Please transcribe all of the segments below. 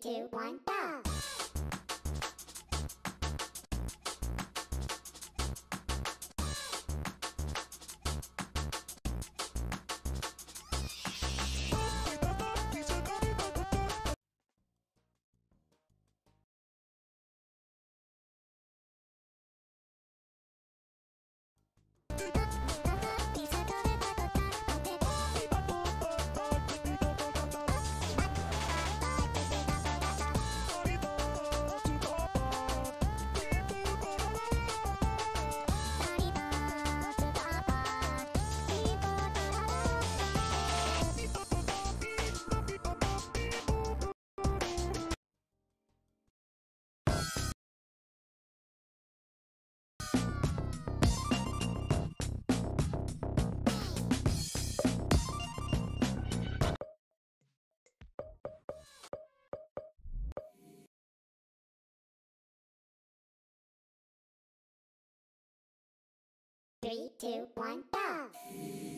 Three, two, one, go! Two, one, go!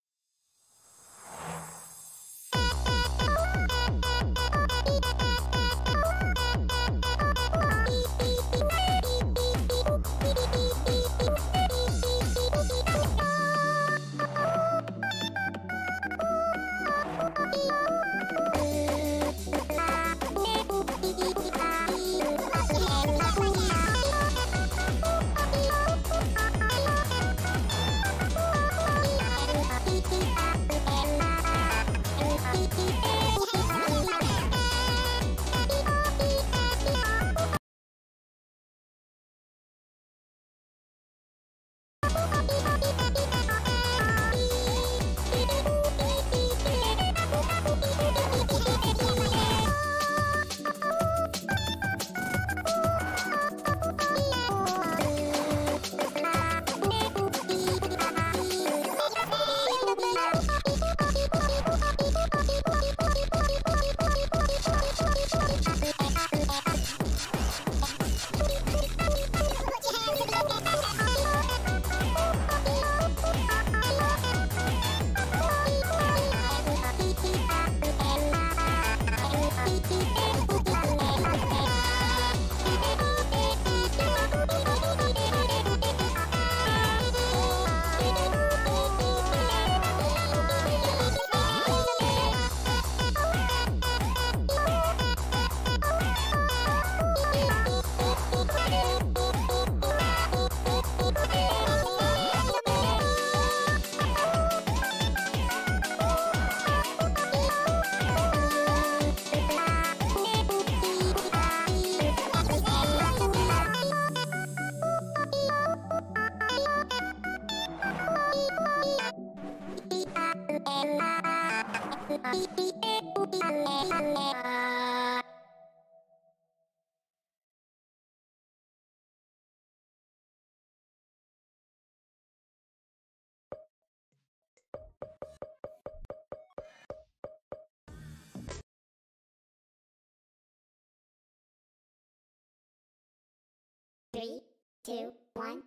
Two, one,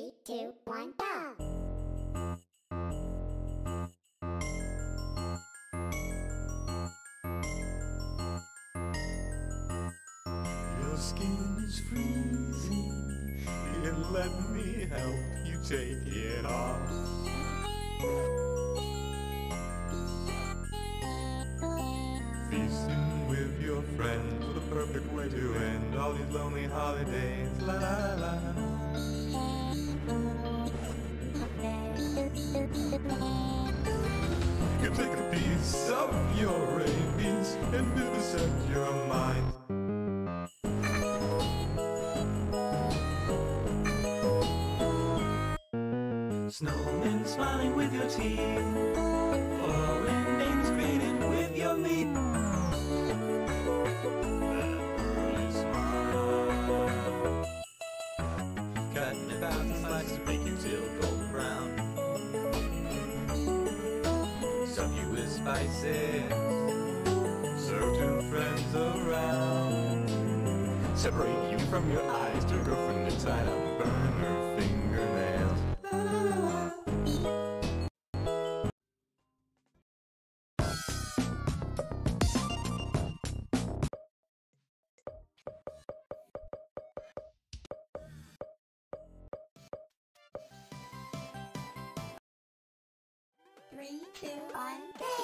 Three, two, one, go! Your skin is freezing. Let me help you take it off. Feasting with your friends, a perfect way to end all these lonely holidays. La la la. You can take a piece of your rabies and vivisect your mind. Snowmen smiling with your teeth. Foreign with your meat. Thousand slices to make you till golden spices. Serve two friends around. Separate you from your eyes. Your girlfriend inside out. Burn her fingernails. Three, two, one, go!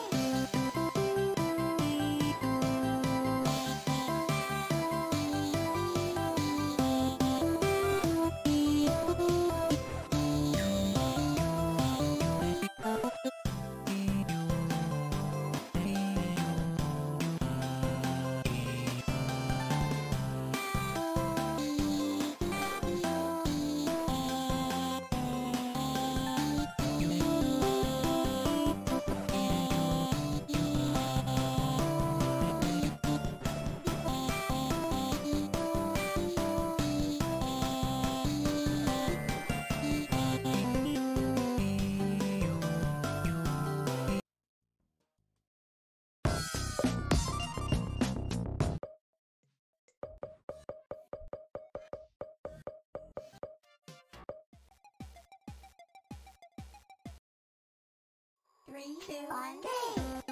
three, two, one, day.